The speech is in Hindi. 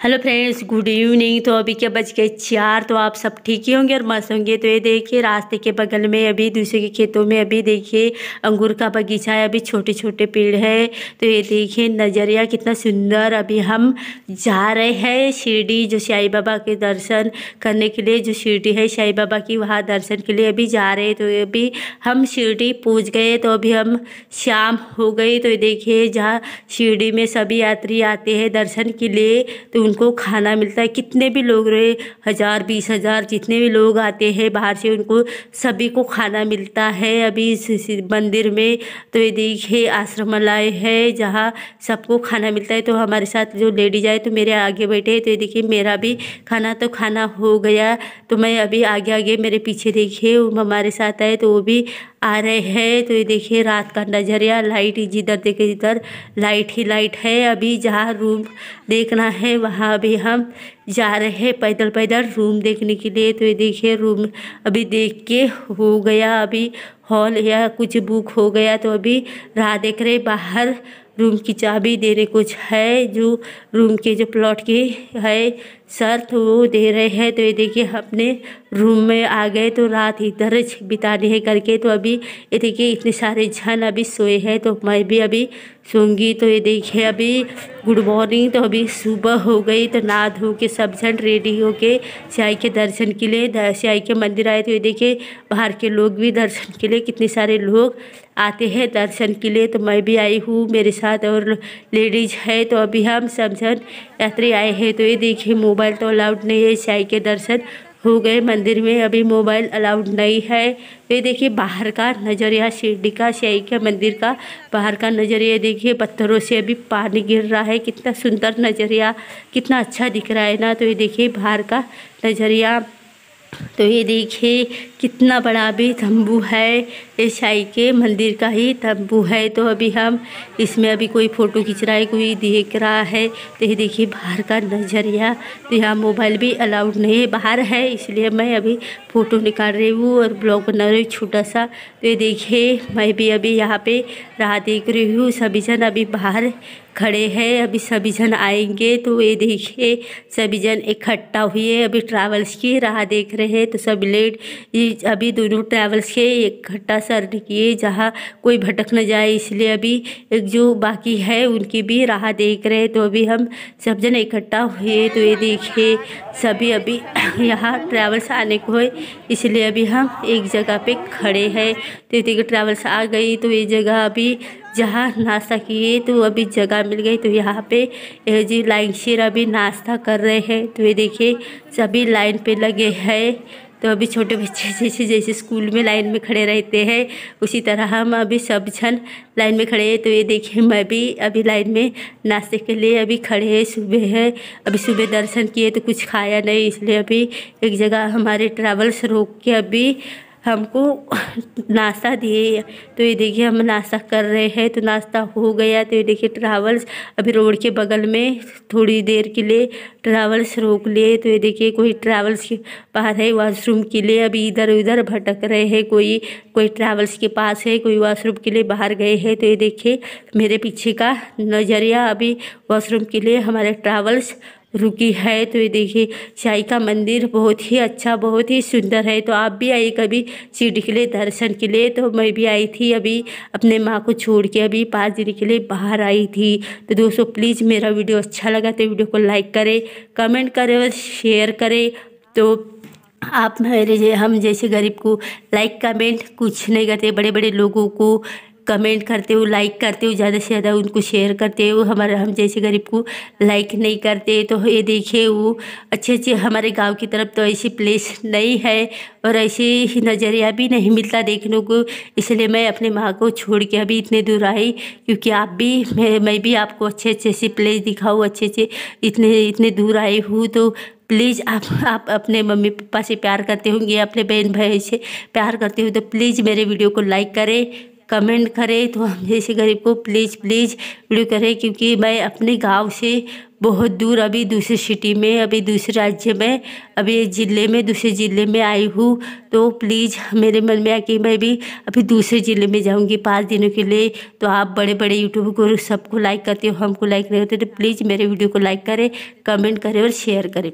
Hello friends, good evening. तो अभी क्या बज गए चार? तो आप सब ठीक ही होंगे और मस्त होंगे। तो ये देखिए, रास्ते के बगल में अभी, दूसरे के खेतों में अभी देखिए, अंगूर का बगीचा है। अभी छोटे छोटे पेड़ है। तो ये देखिए, नज़रिया कितना सुंदर। अभी हम जा रहे हैं शिरडी, जो साई बाबा के दर्शन करने के लिए, जो शिरडी है साई बाबा की, वहाँ दर्शन के लिए अभी जा रहे हैं। तो अभी हम शिरडी पूछ गए। तो अभी हम शाम हो गई। तो ये देखिए, जहाँ शिरडी में सभी यात्री आते हैं दर्शन के लिए तो उनको खाना मिलता है। कितने भी लोग रहे, हज़ार, बीस हज़ार, जितने भी लोग आते हैं बाहर से, उनको सभी को खाना मिलता है। अभी इस मंदिर में तो ये देखिए आश्रमालय है, जहाँ सबको खाना मिलता है। तो हमारे साथ जो लेडीज़ आए तो मेरे आगे बैठे तो ये देखिए, मेरा भी खाना तो खाना हो गया। तो मैं अभी आगे आगे मेरे पीछे देखिए हमारे साथ आए तो वो भी आ रहे हैं। तो ये देखिए, रात का नज़रिया, लाइट जिधर देखे जिधर लाइट ही लाइट है। अभी जहाँ रूम देखना है, वहाँ अभी हम जा रहे हैं पैदल पैदल रूम देखने के लिए। तो ये देखिए, रूम अभी देख के हो गया। अभी हॉल या कुछ बुक हो गया। तो अभी राह देख रहे बाहर रूम की चाबी देने कुछ है। जो रूम के जो प्लॉट के है, सर तो वो दे रहे हैं। तो ये देखिए, अपने रूम में आ गए तो रात इधर बितानी है करके तो अभी ये देखिए, इतने सारे जन अभी सोए हैं तो मैं भी अभी सोंगी तो ये देखिए, अभी गुड मॉर्निंग तो अभी सुबह हो गई तो नहा धो के सब जन रेडी हो के साई के दर्शन के लिए साई के मंदिर आए तो ये देखिए, बाहर के लोग भी दर्शन के लिए, कितने सारे लोग आते हैं दर्शन के लिए तो मैं भी आई हूँ मेरे साथ और लेडीज़ है तो अभी हम सब जन यात्री आए हैं तो ये देखिए मोबाइल तो अलाउड नहीं है साई के दर्शन। हो गए। मंदिर में अभी मोबाइल अलाउड नहीं है। ये देखिए, बाहर का नज़रिया, शिरडी का शाही का मंदिर का, बाहर का नज़रिया देखिए, पत्थरों से अभी पानी गिर रहा है। कितना सुंदर नज़रिया, कितना अच्छा दिख रहा है ना। तो ये देखिए, बाहर का नज़रिया तो ये देखिए, कितना बड़ा भी तंबू है। ये साई के मंदिर का ही तंबू है। तो अभी हम इसमें अभी कोई फ़ोटो खींच रहा है, कोई देख रहा है। तो ये देखिए, बाहर का नज़रिया। तो यहाँ मोबाइल भी अलाउड नहीं है, बाहर है, इसलिए मैं अभी फ़ोटो निकाल रही हूँ और ब्लॉग बना रही हूँ छोटा सा। तो ये देखिए, मैं भी अभी यहाँ पे राह देख रही हूँ। सभी जन अभी बाहर खड़े हैं, अभी सभी जन आएँगे। तो ये देखिए, सभी जन इकट्ठा हुए अभी ट्रैवल्स की राह देख रहे हैं। तो सब लेट अभी दोनों ट्रैवल्स के इकट्ठा सर किए जहाँ कोई भटक न जाए, इसलिए अभी एक जो बाकी है उनकी भी राह देख रहे हैं तो अभी हम सब जन इकट्ठा हुए तो ये देखिए, सभी अभी यहाँ ट्रैवल्स आने को है, इसलिए अभी हम एक जगह पे खड़े हैं। तो ये देखिए, ट्रैवल्स आ गई तो ये जगह अभी जहाँ नाश्ता किए तो अभी जगह मिल गई तो यहाँ पे जी लाइन शेर अभी नाश्ता कर रहे हैं। तो ये देखिए, सभी लाइन पे लगे हैं। तो अभी छोटे बच्चे जैसे जैसे स्कूल में लाइन में खड़े रहते हैं, उसी तरह हम अभी सब जन लाइन में खड़े हैं। तो ये देखिए, मैं भी अभी लाइन में नाश्ते के लिए अभी खड़े हैं, सुबह है। अभी सुबह दर्शन किए तो कुछ खाया नहीं, इसलिए अभी एक जगह हमारे ट्रैवल्स रोक के अभी हमको नाश्ता दिए। तो ये देखिए हम नाश्ता कर रहे हैं तो नाश्ता हो गया। तो ये देखिए ट्रैवल्स अभी रोड के बगल में थोड़ी देर के लिए ट्रैवल्स रोक लिए। तो ये देखिए कोई ट्रैवल्स के बाहर है, वॉशरूम के लिए अभी इधर उधर भटक रहे हैं। कोई कोई ट्रैवल्स के पास है, कोई वॉशरूम के लिए बाहर गए हैं। तो ये देखिए मेरे पीछे का नज़रिया अभी वॉशरूम के लिए हमारे ट्रैवल्स रुकी है तो ये देखिए साई का मंदिर बहुत ही अच्छा बहुत ही सुंदर है। तो आप भी आइए कभी सीढ़ी के लिए दर्शन के लिए। तो मैं भी आई थी अभी अपने माँ को छोड़ के, अभी पाँच दिन के लिए बाहर आई थी। तो दोस्तों, प्लीज़ मेरा वीडियो अच्छा लगा तो वीडियो को लाइक करें, कमेंट करें और शेयर करें। तो आप मेरे हम जैसे गरीब को लाइक, कमेंट कुछ नहीं करते बड़े बड़े लोगों को कमेंट करते हो लाइक करते हो, ज़्यादा से ज़्यादा उनको शेयर करते हो। हमारे, हम जैसे गरीब को लाइक नहीं करते तो ये देखिए वो अच्छे अच्छे हमारे गाँव की तरफ़ तो ऐसी प्लेस नहीं है और ऐसे ही नज़रिया भी नहीं मिलता देखने को। इसलिए मैं अपने माँ को छोड़ के अभी इतने दूर आई, क्योंकि आप भी, मैं मैं भी आपको अच्छे अच्छे से प्लेस दिखाऊँ, अच्छे अच्छे इतने इतने दूर आई हूँ। तो प्लीज़ आप आप अपने मम्मी पापा से प्यार करते होंगे, अपने बहन भाई से प्यार करते हो तो प्लीज़ मेरे वीडियो को लाइक करें। कमेंट करें तो हम जैसे गरीब को प्लीज़ प्लीज़ वीडियो करें, क्योंकि मैं अपने गाँव से बहुत दूर अभी दूसरी सिटी में, अभी दूसरे राज्य में, अभी ज़िले में, दूसरे ज़िले में आई हूँ। तो प्लीज़ मेरे मन में आके मैं भी अभी दूसरे ज़िले में जाऊँगी पाँच दिनों के लिए। तो आप बड़े बड़े यूट्यूब को सबको लाइक करते हो, हमको लाइक नहीं होते तो प्लीज़ मेरे वीडियो को लाइक करें कमेंट करें और शेयर करें।